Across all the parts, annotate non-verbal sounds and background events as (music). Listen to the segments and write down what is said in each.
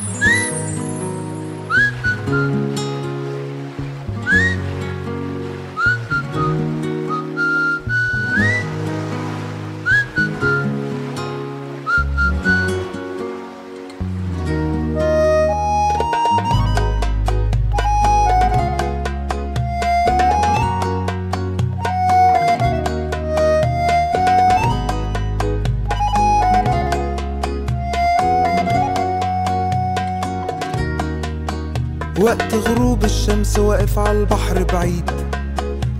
Mm-hmm. (laughs) وقت غروب الشمس واقف على البحر بعيد.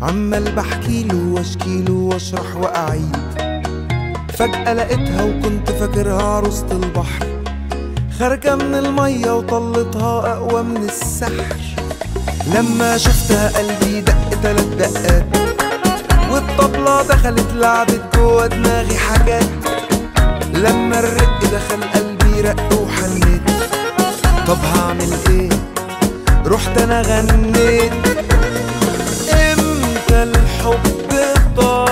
عمال بحكيله واشكيله واشرح وأعيد. فجأة لقيتها وكنت فاكرها عروسة البحر. خارجة من المية وطلتها أقوى من السحر. لما شفتها قلبي دق تلات دقات. والطبلة دخلت لعبت جوا دماغي حاجات. لما الرق دخل قلبي رق وحنيت. طب هعمل إيه؟ رحت أنا غنيت. إمتى الحب طال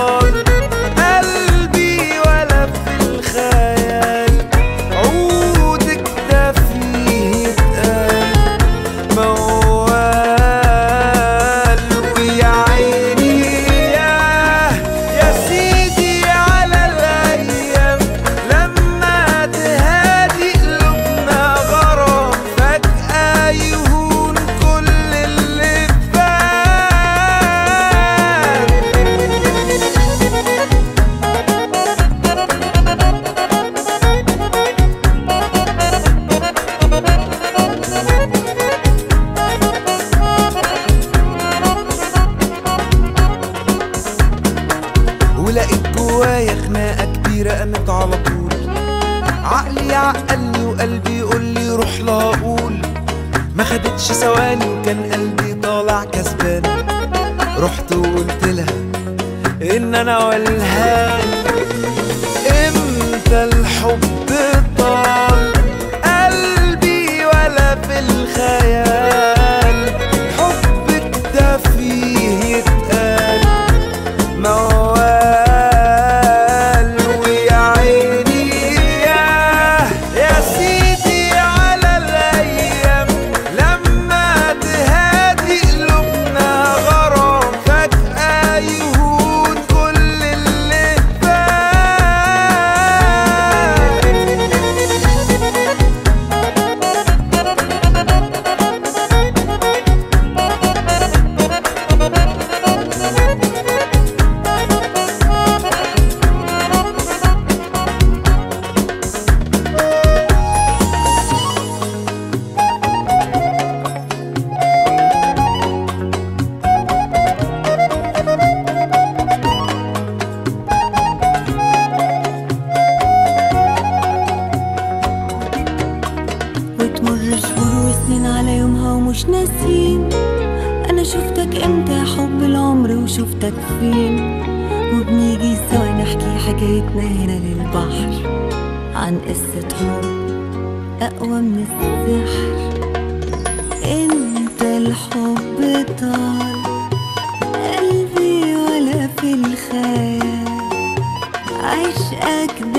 ولقيت جوايا خناقة كبيرة قامت على طول. عقلي عقلني وقلبي يقول لي روح لا أقول. ما خدتش ثواني وكان قلبي طالع كسبان. رحت وقلت لها إن أنا والهان وتمر شهور وسنين على يومها ومش ناسين أنا شفتك إمتى يا حب العمر وشفتك فين؟ وبنيجي سوا نحكي حكايتنا هنا للبحر عن قصة حب أقوى من السحر. انت الحب طال قلبي ولا في الخيال. عشقك ده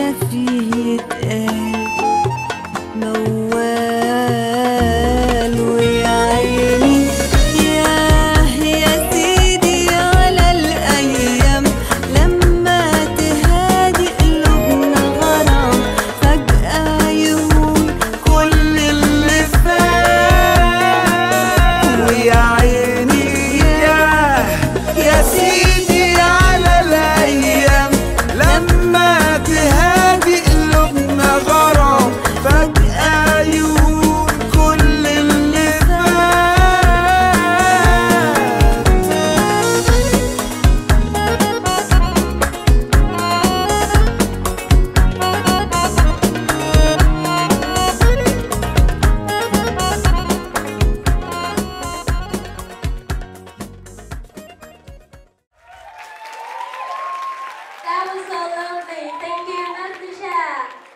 so lovely. Thank you, Master Chef.